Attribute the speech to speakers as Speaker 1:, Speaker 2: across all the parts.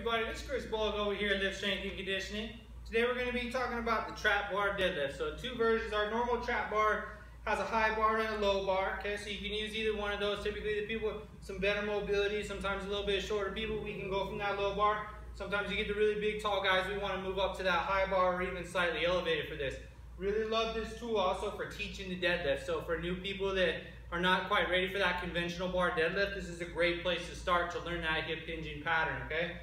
Speaker 1: everybody, this is Chris Bullock over here at Lift Strength and Conditioning. Today we're going to be talking about the trap bar deadlift. So two versions, our normal trap bar has a high bar and a low bar, okay? So you can use either one of those. Typically the people with some better mobility, sometimes a little bit shorter people, we can go from that low bar. Sometimes you get the really big tall guys, we want to move up to that high bar or even slightly elevated for this. Really love this tool also for teaching the deadlift. So for new people that are not quite ready for that conventional bar deadlift, this is a great place to start to learn that hip hinging pattern, okay?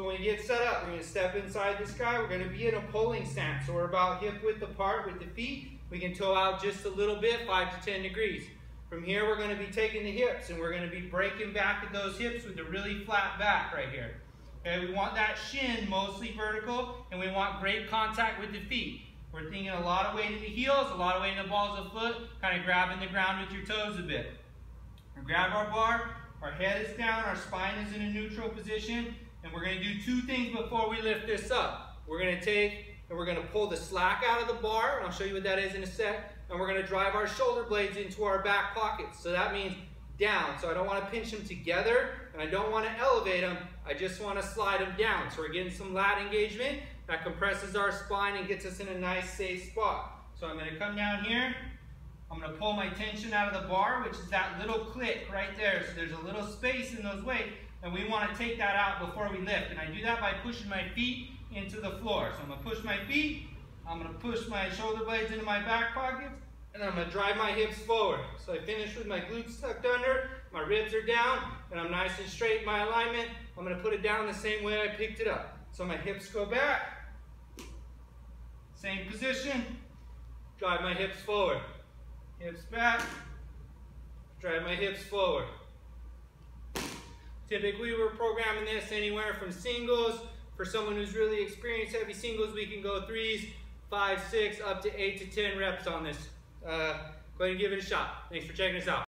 Speaker 1: So when you get set up, we're gonna step inside this guy. We're gonna be in a pulling stance. So we're about hip width apart with the feet. We can toe out just a little bit, five to 10 degrees. From here, we're gonna be taking the hips and we're gonna be breaking back at those hips with a really flat back right here. Okay, we want that shin mostly vertical and we want great contact with the feet. We're thinking a lot of weight in the heels, a lot of weight in the balls of foot, kind of grabbing the ground with your toes a bit. We grab our bar, our head is down, our spine is in a neutral position, and we're gonna do two things before we lift this up. We're gonna take and we're gonna pull the slack out of the bar, and I'll show you what that is in a sec, and we're gonna drive our shoulder blades into our back pockets. So that means down. So I don't wanna pinch them together, and I don't wanna elevate them, I just wanna slide them down. So we're getting some lat engagement, that compresses our spine and gets us in a nice safe spot. So I'm gonna come down here, I'm gonna pull my tension out of the bar, which is that little click right there. So there's a little space in those weights, and we wanna take that out before we lift. And I do that by pushing my feet into the floor. So I'm gonna push my feet, I'm gonna push my shoulder blades into my back pockets, and I'm gonna drive my hips forward. So I finish with my glutes tucked under, my ribs are down, and I'm nice and straight in my alignment. I'm gonna put it down the same way I picked it up. So my hips go back, same position, drive my hips forward. Hips back, drive my hips forward. Typically we're programming this anywhere from singles. For someone who's really experienced heavy singles, we can go threes, five, six, up to eight to 10 reps on this. Uh, go ahead and give it a shot. Thanks for checking us out.